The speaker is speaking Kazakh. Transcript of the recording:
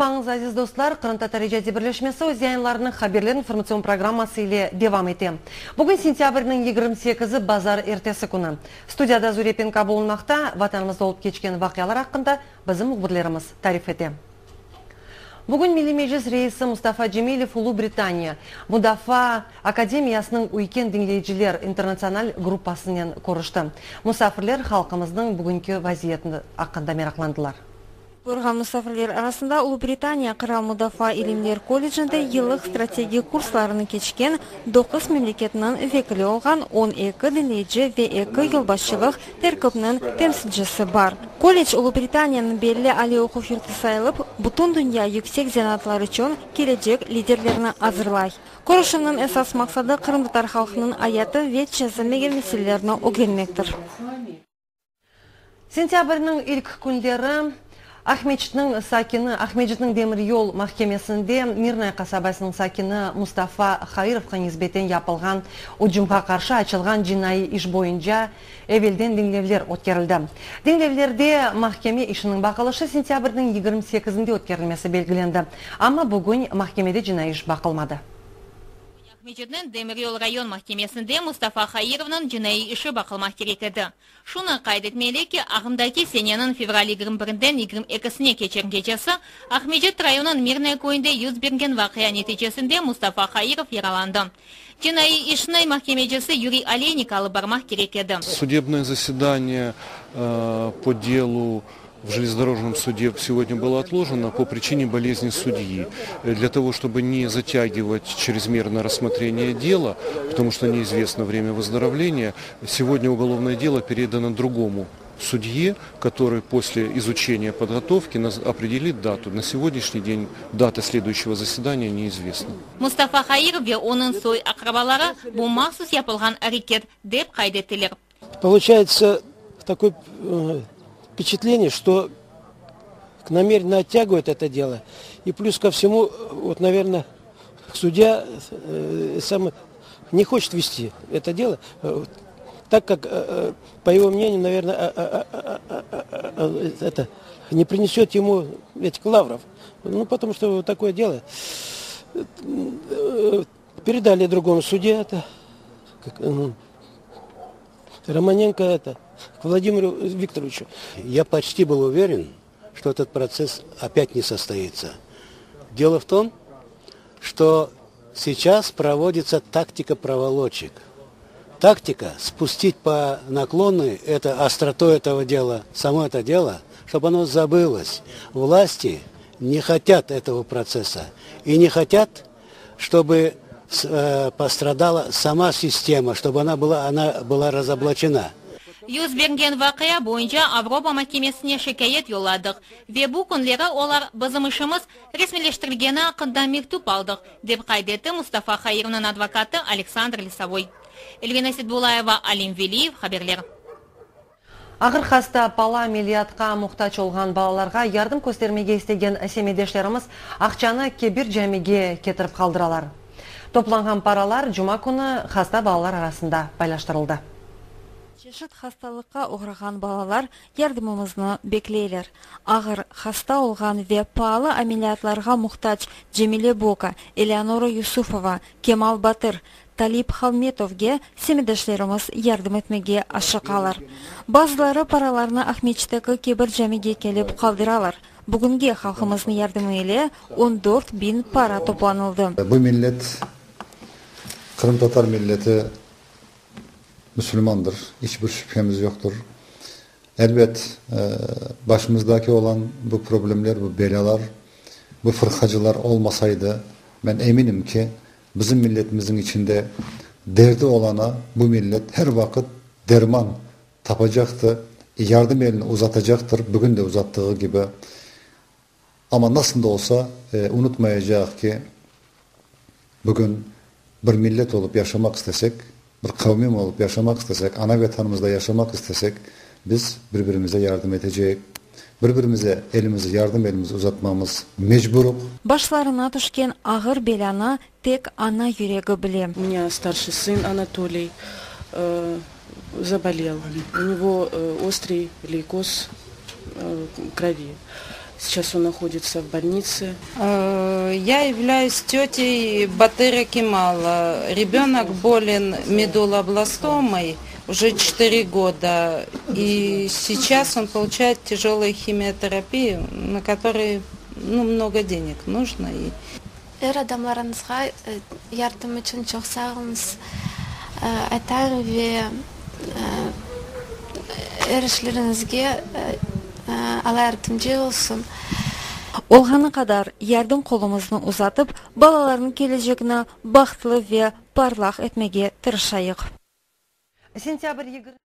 Merhabаңыз, азиз достар. Қырым Татар Ижази бірлешмесі өз яйынларының хаберлер информацион программасы ile девам ете. Бүгін сентябрінің 28-і базар ертесі күні. Студияда Зурепенка болынмақта ватанымызда олып кечкен вақиялар хақында біздің мұғбірлеріміз тариф ете. Бүгін Мejlis рейсі Мустафа Джемилев Улу Британия Мудафа Академиясының уйкен деңгейчілер интернационал группасынан көрішті. Мұсафірлер халқымыздың бүгінгі вазиетін ақында мерақландылар. Бұрған мұсафірлер арасында Ұлыбритания Қырал Мудафа Илимлер колледжінде елік стратегия курсларының кечкен 9 мемлекетінің векілі олған 12 дінейджі ве 2 елбасшылық тәркіпнің темсілжісі бар. Колледж Ұлыбританияның белі али оқу фирті сайылып, бұтын дүния yüksek зенатлар үшін келечек лидерлеріні азырлай. Көрішінің әсас мақсады Қырымдытар халқының аяты ве чәзілмеген меселелеріне өгенмектір. Сентябрьнің ilk күндері Ахмечтің сакины, Ахмечтің демір yol махкемесінде Мирная қасабасының сакины Мустафа Хаировқа низбетен япылған ұджымға қаршы ачылған жинайы іш бойынша әвелден деңлевлер өткерілді. Деңлевлерде махкеме ішінің бақылышы сентябрдің 28-інде өткерілмесі белгіленді. Ама бүгін махкемеде жинайы іш бақылмады. Ахмечетнен Демирьол район махкемесінде Мустафа Хаировның жинайы іші бақылмақ керек еді. Шуны қайд етмелі ки, ағымдаки сененің февраль 21-ден 22-сіне кечерін кечесі Ахмечет районын Мирная көйінде юз берген вақия нетижесінде Мустафа Хаиров яраланды. Жинайы ішінің махкемежесі Юрий Олейник алып бармақ керек еді. Судебное заседание э, по делу в железнодорожном суде сегодня было отложено по причине болезни судьи. Для того, чтобы не затягивать чрезмерное рассмотрение дела, потому что неизвестно время выздоровления, сегодня уголовное дело передано другому судье, который после изучения подготовки определит дату. На сегодняшний день дата следующего заседания неизвестна. Мустафа Хаиров ве оның сой акрабалары махсус япылған әрекет деп қайдеттілер. Получается такой э, впечатление, что намеренно оттягивает это дело. И плюс ко всему, вот, наверное, судья э, сам не хочет вести это дело, э, так как, э, по его мнению, наверное, э, э, э, это не принесет ему этих лавров. Ну, потому что вот такое дело. Передали другому судье это. Как, ну, Романенко это к Владимиру Викторовичу. Я почти был уверен, что этот процесс опять не состоится. Дело в том, что сейчас проводится тактика проволочек. Тактика спустить по наклонной это остроту этого дела, само это дело, чтобы оно забылось. Власти не хотят этого процесса и не хотят, чтобы э, пострадала сама система, чтобы она была, она была разоблачена. Юз берген вақия бойынша Авропа махкемесіне шекайет ve bu күнлері олар біздің ішіміз ресмилештірілгені ақында мектуп алдық, деп қайдетті Мустафа Хаировның адвокаты Александр Лисовой. Эльвина Сидбулаева, Алим Велиев, хаберлер. Ағыр хаста пала миллиардқа мұқтач олған балаларға ярдым көстермеге істеген әсемедешлеріміз ақчаны кебір жәмеге кетіріп қалдыралар. Топланған паралар жұма күні хаста балалар арасында байлаштырылды. Чешет хасталыққа ұғырған балалар ярдымымызны беклейлер. Ағыр хаста олған ве палы амелиятларға мұқтач Джемиле Бока, Элеонора Юсуфова, Кемал Батыр, Талип Халметовге семедешлеріміз ярдым етмеге ашықалар. Базылары параларны Ахмечтегі кебір жәмеге келіп қалдыралар. Бүгінге халқымыздың ярдымы еле 14 бин пара топланылды. Bu millet Kırım Tatar milleti Müslümandır. Hiçbir şüphemiz yoktur. Elbet e, başımızdaki olan bu problemler, bu belalar, bu fırkacılar olmasaydı ben eminim ki bizim milletimizin içinde derdi olana bu millet her vakit derman tapacaktı. yardım elini uzatacaktır. Bugün de uzattığı gibi. Ama nasıl da olsa e, unutmayacak ki bugün bir millet olup yaşamak istesek, bir kavmim olup yaşamak istesek, ana vatanımızda yaşamak istesek biz birbirimize yardım edecek. Birbirimize elimizi, yardım elimizi uzatmamız mecburuk. Башларына төшкән агыр беланы тек ана йөрәге белә. У меня старший сын Анатолий э, заболел. У него э, острый лейкоз э, крови. Сейчас он находится в больнице. Э, Я являюсь тетей Батыра Кемала. Ребенок болен медулобластомой уже 4 года. И сейчас он получает тяжелую химиотерапию, на которой ну, много денег нужно. И Өр адамларыңызға ярдәм өчен çok sağolunuz. Айтар ve erishlerinizga Allah yardımcı olsun. Олғаны қадар ярдәм қолымызны узатып, балаларның келешегенә бақытлы вә парлах этмәгә тырышайык. Сентябрь 20